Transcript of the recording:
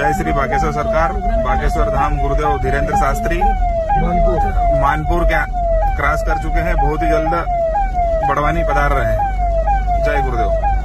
जय श्री बागेश्वर सरकार, बागेश्वर धाम गुरुदेव धीरेन्द्र शास्त्री। मानपुर क्या क्रॉस कर चुके हैं, बहुत ही जल्द बड़वानी पधार रहे हैं। जय गुरुदेव।